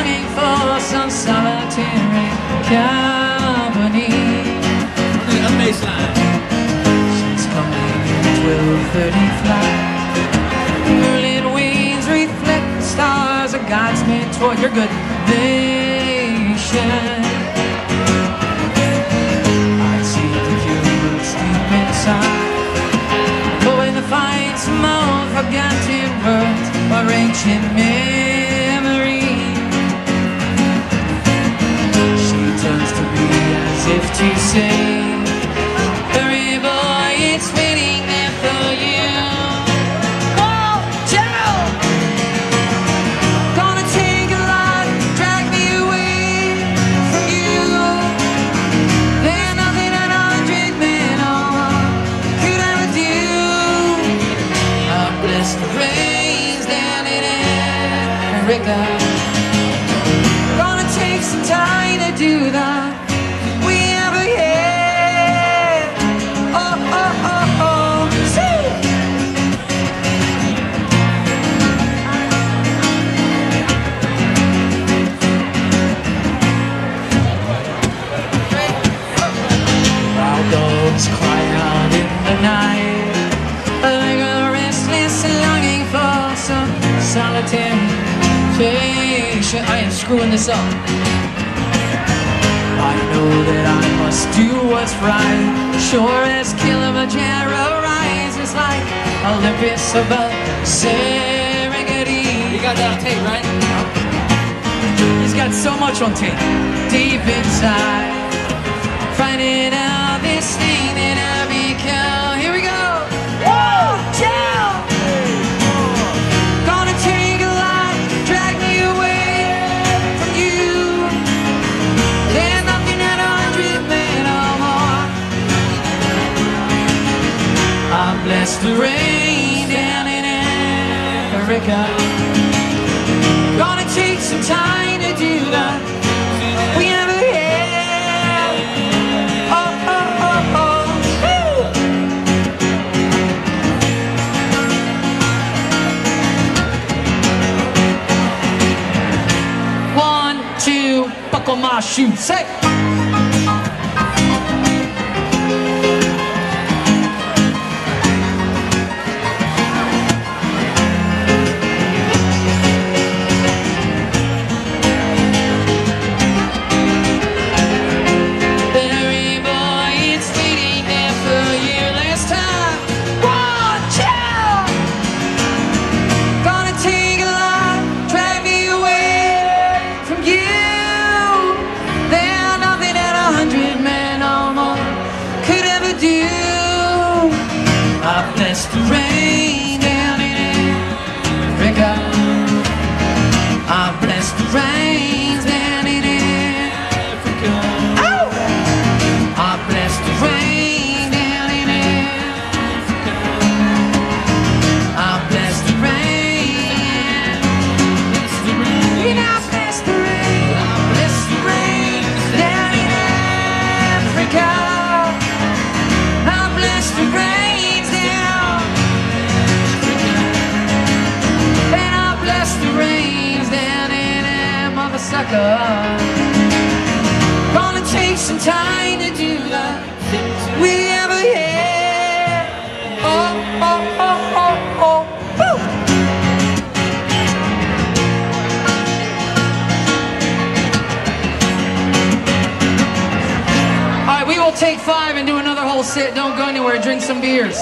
longing for some solitary company. A baseline. She's coming in 12:30 flight. Little wings reflect the stars of God's made toward your good nation. I see the cubes deep inside. But when the fights more forgotten words or ancient memories, to say, Hurry, boy, it's waiting there for you. Whoa, Joe! Gonna take a lot, drag me away from you. There's nothing an hundred men or could ever do. I bless the rains down in America. Gonna take some time to do that. I am screwing this up I know that I must do what's right Sure as Kilimanjaro rises like Olympus above Serengeti You got that on tape, right? He's got so much on tape. Deep inside. Finding out this thing Bless the rain down in Africa. Gonna take some time to do that. We never had. Oh, oh, oh! oh. One, two, buckle my shoes. Say. I Gonna take some time to do that. We ever had. Oh, oh, oh, oh, oh. Woo! All right, we will take five and do another whole sit. Don't go anywhere. Drink some beers.